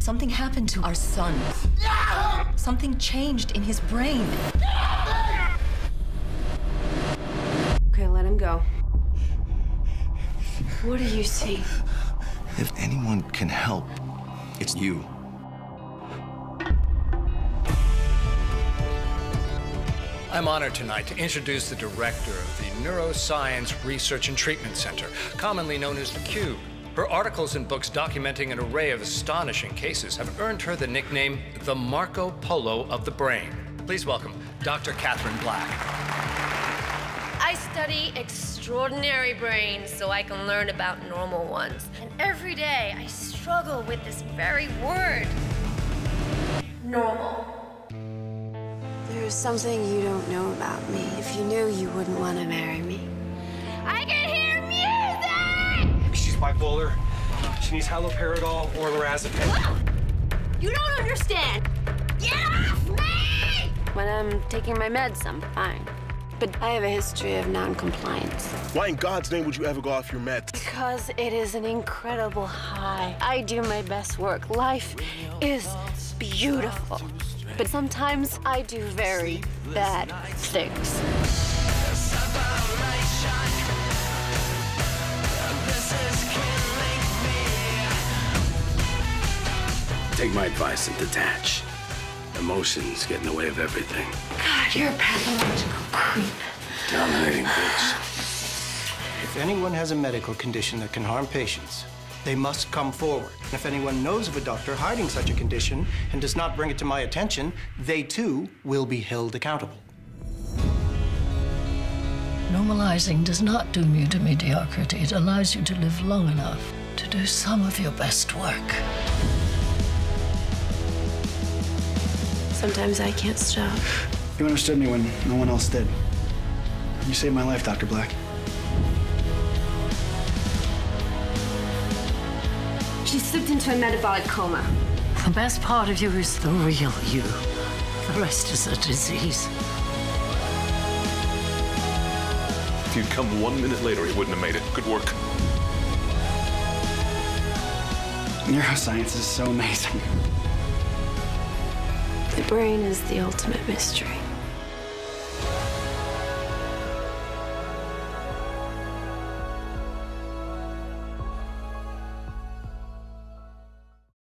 Something happened to our son. Something changed in his brain. Okay, let him go. What do you see? If anyone can help, it's you. I'm honored tonight to introduce the director of the Neuroscience Research and Treatment Center, commonly known as the Cube. Her articles and books documenting an array of astonishing cases have earned her the nickname the Marco Polo of the Brain. Please welcome Dr. Catherine Black. I study extraordinary brains so I can learn about normal ones. And every day I struggle with this very word normal. There's something you don't know about me. If you knew, you wouldn't want to marry me. I can hear music! She's bipolar. She needs haloperidol or lorazepam. You don't understand! Get off me! When I'm taking my meds, I'm fine. But I have a history of non-compliance. Why in God's name would you ever go off your meds? Because it is an incredible high. I do my best work. Life is beautiful. But sometimes I do very bad things. Take my advice and detach. Emotions get in the way of everything. God, you're a pathological creep. Dominating bitch. If anyone has a medical condition that can harm patients, they must come forward. If anyone knows of a doctor hiding such a condition and does not bring it to my attention, they too will be held accountable. Normalizing does not doom you to mediocrity. It allows you to live long enough to do some of your best work. Sometimes I can't stop. You understood me when no one else did. You saved my life, Dr. Black. She slipped into a metabolic coma. The best part of you is the real you. The rest is a disease. If you'd come one minute later, he wouldn't have made it. Good work. Neuroscience is so amazing. The brain is the ultimate mystery.